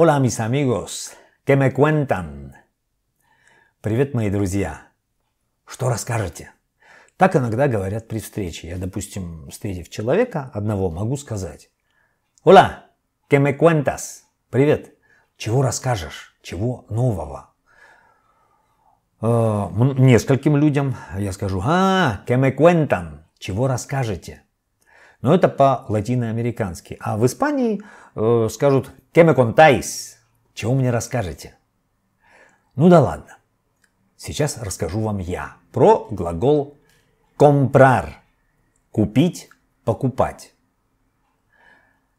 Hola, mis amigos, ¿qué me cuentan? Привет, мои друзья. Что расскажете? Так иногда говорят при встрече. Я, допустим, встретив человека одного, могу сказать. Hola, ¿qué me cuentas? Привет. Чего расскажешь? Чего нового? Э, нескольким людям я скажу, а, que me cuentan? Чего расскажете? Но это по-латиноамерикански. А в Испании э, скажут «Que me contáis?» Чего мне расскажете? Ну да ладно. Сейчас расскажу вам я про глагол comprar. Купить, покупать.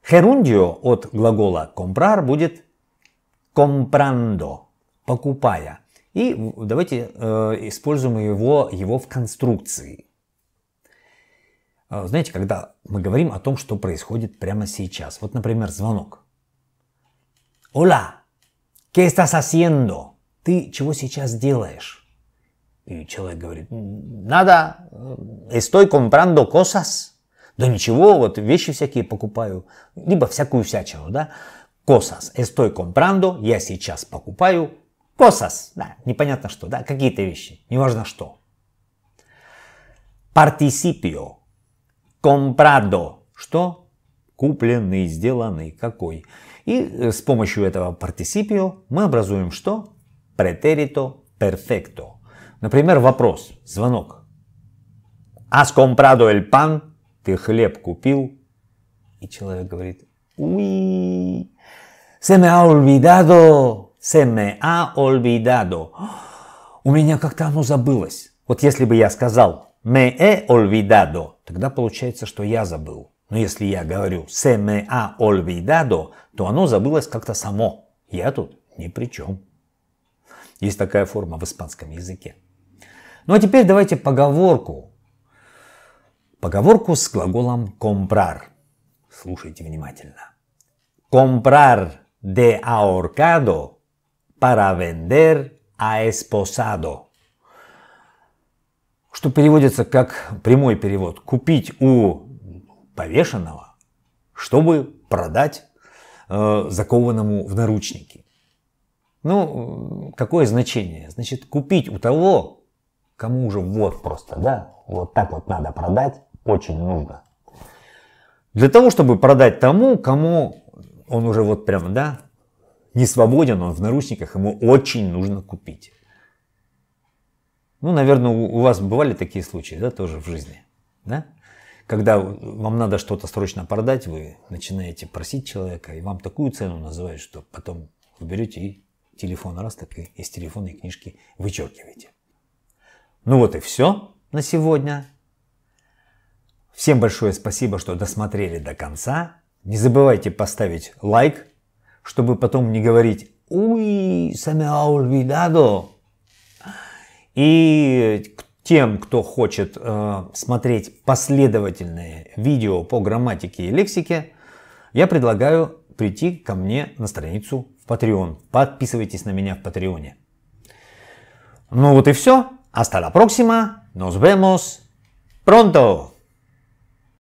Герундио от глагола comprar будет comprando, покупая. И давайте э, используем его, его в конструкции. А, знаете, когда мы говорим о том, что происходит прямо сейчас. Вот, например, звонок. Hola, ¿qué estás haciendo? Ты чего сейчас делаешь? И человек говорит, надо, estoy comprando cosas. Да ничего, вот вещи всякие покупаю, либо всякую всячину, да. Cosas, estoy comprando, я сейчас покупаю cosas, да, непонятно что, да, какие-то вещи, неважно что. Participio, comprado. Что? Купленный, сделанный, какой. И э, с помощью этого participiо мы образуем что? Претерито perfecto. Например, вопрос, звонок. Has comprado el pan? Ты хлеб купил? И человек говорит, уи, se me ha olvidado, se me ha olvidado. У меня как-то оно забылось. Вот если бы я сказал me he olvidado, тогда получается, что я забыл. Но если я говорю se me ha olvidado, то оно забылось как-то само. Я тут ни при чем. Есть такая форма в испанском языке. Ну а теперь давайте поговорку. Поговорку с глаголом comprar. Слушайте внимательно. Comprar de ahorcado para vender a esposado что переводится как прямой перевод. Купить у повешенного, чтобы продать э, закованному в наручники. Ну, какое значение? Значит, купить у того, кому уже вот просто, да, вот так вот надо продать, очень нужно. Для того, чтобы продать тому, кому он уже вот прям, да, не свободен, он в наручниках, ему очень нужно купить. Ну, наверное, у вас бывали такие случаи, да, тоже в жизни, да? Когда вам надо что-то срочно продать, вы начинаете просить человека, и вам такую цену называют, что потом вы берете и телефон раз так и из телефонной книжки вычеркиваете. Ну вот и все на сегодня. Всем большое спасибо, что досмотрели до конца. Не забывайте поставить лайк, чтобы потом не говорить «Уй, olvidado», и тем, кто хочет э, смотреть последовательные видео по грамматике и лексике, я предлагаю прийти ко мне на страницу в Patreon. Подписывайтесь на меня в Патреоне. Ну вот и все. Hasta la próxima. Nos vemos pronto.